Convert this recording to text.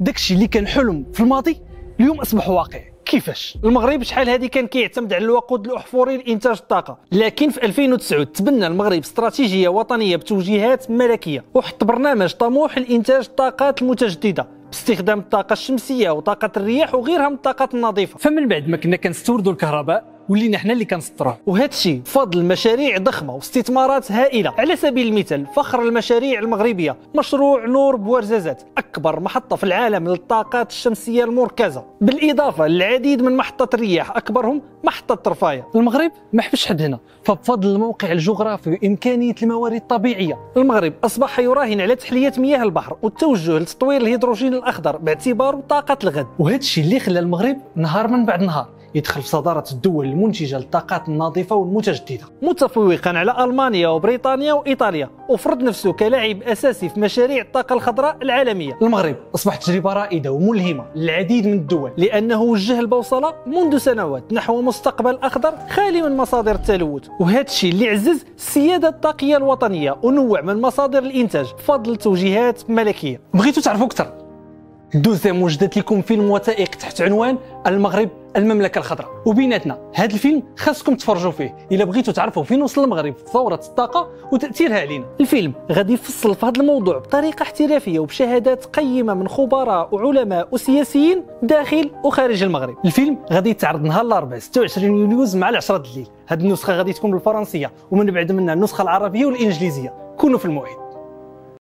داكشي اللي كان حلم في الماضي اليوم أصبح واقع. كيفاش؟ المغرب شحال هذه كان كيعتمد على الوقود الأحفوري لإنتاج الطاقة. لكن في 2009 تبنى المغرب استراتيجية وطنية بتوجيهات ملكية وحط برنامج طموح لإنتاج الطاقات المتجدده باستخدام الطاقة الشمسية وطاقة الرياح وغيرها من الطاقات النظيفة. فمن بعد ما كنا كنستوردوا الكهرباء ولينا حنا اللي كنسطروه. وهذا الشيء بفضل مشاريع ضخمة واستثمارات هائلة. على سبيل المثال فخر المشاريع المغربية مشروع نور بورزازات أكبر محطة في العالم للطاقات الشمسية المركزة. بالإضافة للعديد من محطات الرياح أكبرهم محطة رفايا المغرب؟ ما حبش حد هنا. فبفضل الموقع الجغرافي وإمكانية الموارد الطبيعية. المغرب أصبح يراهن على تحلية مياه البحر والتوجه لتطوير الهيدروجين الأخضر باعتباره طاقة الغد. وهذا الشيء اللي خلى المغرب نهار من بعد نهار. يدخل في صدارة الدول المنتجة للطاقات النظيفة والمتجددة. متفوقا على ألمانيا وبريطانيا وإيطاليا. وفرض نفسه كلاعب أساسي في مشاريع الطاقة الخضراء العالمية. المغرب أصبح تجربة رائدة وملهمة للعديد من الدول. لأنه وجه البوصلة منذ سنوات نحو مستقبل أخضر خالي من مصادر التلوث. وهذا الشيء اللي عزز السيادة الطاقية الوطنية ونوع من مصادر الإنتاج. بفضل توجيهات ملكية. بغيتوا تعرفوا أكثر؟ دوزيام وجدت لكم فيلم وثائق تحت عنوان المغرب المملكة الخضراء. وبيناتنا هذا الفيلم خاصكم تفرجوا فيه. إلا بغيتوا تعرفوا فين وصل المغرب في ثورة الطاقة وتأثيرها علينا. الفيلم غادي يفصل في هذا الموضوع بطريقة احترافية وبشهادات قيمة من خبراء وعلماء وسياسيين داخل وخارج المغرب. الفيلم غادي يتعرض نهار الأربعاء 26 يوليوز مع 10 الليل. هذه النسخة غادي تكون بالفرنسية ومن بعد منها النسخة العربية والإنجليزية. كونوا في الموعد